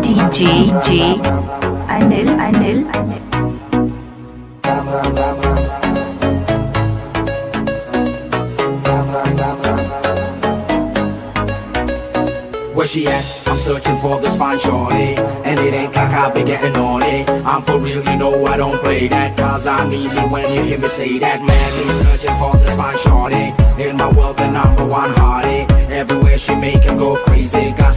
DJ J Anil Anil Where she at? I'm searching for this fine shorty And it ain't like I've been getting on it. I'm for real, you know I don't play that Cause I mean it when you hear me say that Man, me searching for this fine shorty. In my world, the number one hottie she make him go crazy. Got